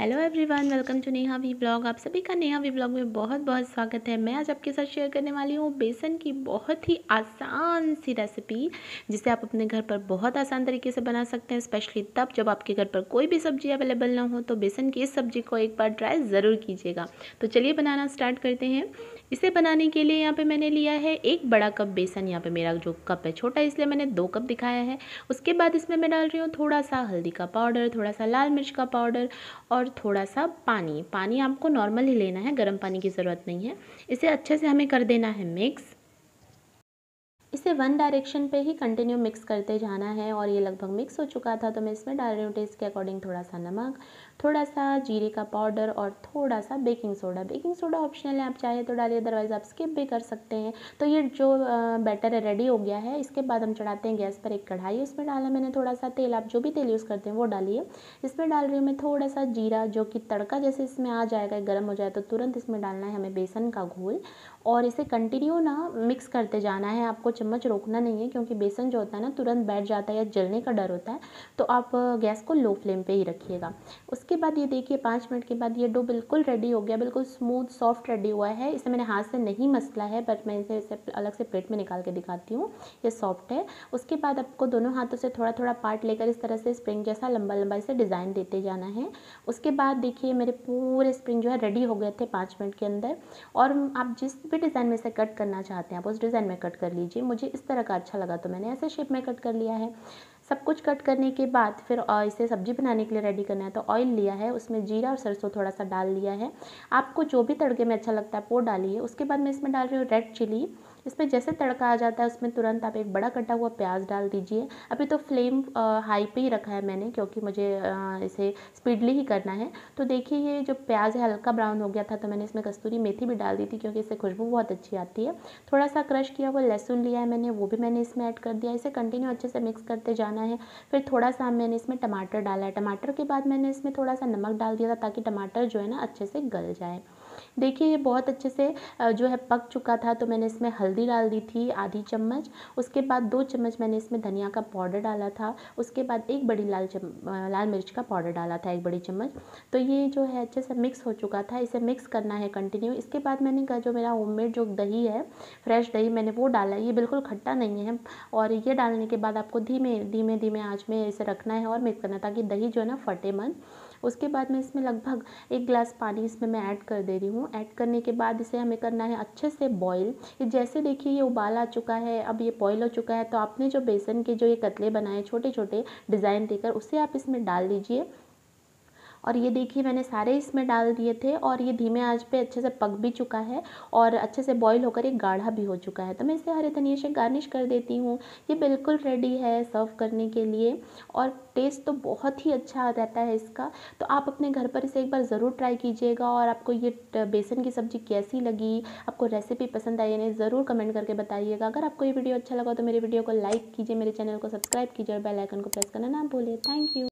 Hello everyone welcome to Neha vlog आप सभी का नेहा वी ब्लॉग में बहुत बहुत स्वागत है। मैं आज आपके साथ शेयर करने वाली हूँ बेसन की बहुत ही आसान सी रेसिपी जिसे आप अपने घर पर बहुत आसान तरीके से बना सकते हैं स्पेशली तब जब आपके घर पर कोई भी सब्ज़ी अवेलेबल ना हो। तो बेसन की इस सब्ज़ी को एक बार ट्राई ज़रूर कीजिएगा। तो चलिए बनाना स्टार्ट करते हैं। इसे बनाने के लिए यहाँ पे मैंने लिया है एक बड़ा कप बेसन। यहाँ पे मेरा जो कप है छोटा, इसलिए मैंने दो कप दिखाया है। उसके बाद इसमें मैं डाल रही हूँ थोड़ा सा हल्दी का पाउडर, थोड़ा सा लाल मिर्च का पाउडर और थोड़ा सा पानी। पानी आपको नॉर्मल ही लेना है, गर्म पानी की ज़रूरत नहीं है। इसे अच्छे से हमें कर देना है मिक्स। इसे वन डायरेक्शन पे ही कंटिन्यू मिक्स करते जाना है और ये लगभग मिक्स हो चुका था तो मैं इसमें डाल रही हूँ, टेस्ट के अकॉर्डिंग थोड़ा सा नमक थोड़ा सा जीरे का पाउडर और थोड़ा सा baking soda. Baking soda optional है, आप चाहे तो डालिए, अदरवाइज़ आप स्किप भी कर सकते हैं। तो ये जो बैटर है, रेडी हो गया है। इसके बाद हम चढ़ाते हैं गैस पर एक कढ़ाई। उसमें डाला मैंने थोड़ा सा तेल, आप जो भी तेल यूज़ करते हैं वो डालिए। इसमें डाल रही हूँ मैं थोड़ा सा जीरा, जो कि तड़का जैसे इसमें आ जाएगा, गर्म हो जाए तो तुरंत इसमें डालना है हमें बेसन का घोल। और इसे कंटिन्यू ना मिक्स करते जाना है। आपको चम्मच रोकना नहीं है, क्योंकि बेसन जो होता है ना, तुरंत बैठ जाता है या जलने का डर होता है। तो आप गैस को लो फ्लेम पे ही रखिएगा। उसके बाद ये देखिए, पाँच मिनट के बाद ये डो बिल्कुल रेडी हो गया, बिल्कुल स्मूथ, सॉफ्ट रेडी हुआ है। इसे मैंने हाथ से नहीं मसला है, बट मैं इसे इसे अलग से प्लेट में निकाल के दिखाती हूँ। ये सॉफ्ट है। उसके बाद आपको दोनों हाथों से थोड़ा थोड़ा पार्ट लेकर इस तरह से स्प्रिंग जैसा लंबा लंबा इसे डिज़ाइन देते जाना है। उसके बाद देखिए, मेरे पूरे स्प्रिंग जो है रेडी हो गए थे पाँच मिनट के अंदर। और आप जिस भी डिज़ाइन में इसे कट करना चाहते हैं, आप उस डिज़ाइन में कट कर लीजिए। मुझे इस तरह का अच्छा लगा तो मैंने ऐसे शेप में कट कर लिया है। सब कुछ कट करने के बाद फिर इसे सब्ज़ी बनाने के लिए रेडी करना है। तो ऑयल लिया है, उसमें जीरा और सरसों थोड़ा सा डाल लिया है। आपको जो भी तड़के में अच्छा लगता है, वो डालिए। उसके बाद मैं इसमें डाल रही हूँ रेड चिली इसमें जैसे तड़का आ जाता है, उसमें तुरंत आप एक बड़ा कटा हुआ प्याज डाल दीजिए। अभी तो फ्लेम हाई पे ही रखा है मैंने, क्योंकि मुझे इसे स्पीडली ही करना है। तो देखिए, ये जो प्याज है, हल्का ब्राउन हो गया था तो मैंने इसमें कस्तूरी मेथी भी डाल दी थी, क्योंकि इससे खुशबू बहुत अच्छी आती है। थोड़ा सा क्रश किया हुआ लहसुन लिया है मैंने, वो भी मैंने इसमें ऐड कर दिया। इसे कंटिन्यू अच्छे से मिक्स करते जाना है। फिर थोड़ा सा मैंने इसमें टमाटर डाला है। टमाटर के बाद मैंने इसमें थोड़ा सा नमक डाल दिया था, ताकि टमाटर जो है ना, अच्छे से गल जाए। देखिए, ये बहुत अच्छे से जो है पक चुका था तो मैंने इसमें हल्दी डाल दी थी, आधी चम्मच। उसके बाद दो चम्मच मैंने इसमें धनिया का पाउडर डाला था। उसके बाद एक बड़ी लाल चम लाल मिर्च का पाउडर डाला था, एक बड़ी चम्मच। तो ये जो है अच्छे से मिक्स हो चुका था, इसे मिक्स करना है कंटिन्यू। इसके बाद मैंने कहा, जो मेरा होममेड जो दही है, फ्रेश दही मैंने वो डाला। ये बिल्कुल खट्टा नहीं है और ये डालने के बाद आपको धीमे धीमे धीमे आँच में इसे रखना है और मिक्स करना ताकि दही जो है ना फटे मन। उसके बाद मैं इसमें लगभग एक गिलास पानी इसमें मैं ऐड कर दे रही हूँ। ऐड करने के बाद इसे हमें करना है अच्छे से बॉईल जैसे देखिए ये उबाल आ चुका है, अब ये बॉईल हो चुका है तो आपने जो बेसन के जो ये कतले बनाए छोटे छोटे डिज़ाइन देकर उसे आप इसमें डाल दीजिए। और ये देखिए मैंने सारे इसमें डाल दिए थे और ये धीमे आँच पे अच्छे से पक भी चुका है और अच्छे से बॉईल होकर एक गाढ़ा भी हो चुका है। तो मैं इसे हरे धनिया से गार्निश कर देती हूँ। ये बिल्कुल रेडी है सर्व करने के लिए और टेस्ट तो बहुत ही अच्छा रहता है इसका। तो आप अपने घर पर इसे एक बार ज़रूर ट्राई कीजिएगा और आपको ये बेसन की सब्ज़ी कैसी लगी, आपको रेसिपी पसंद आई यानी ज़रूर कमेंट करके बताइएगा। अगर आपको ये वीडियो अच्छा लगा तो मेरे वीडियो को लाइक कीजिए, मेरे चैनल को सब्सक्राइब कीजिए और बेल आइकन को प्रेस करना ना भूलिए थैंक यू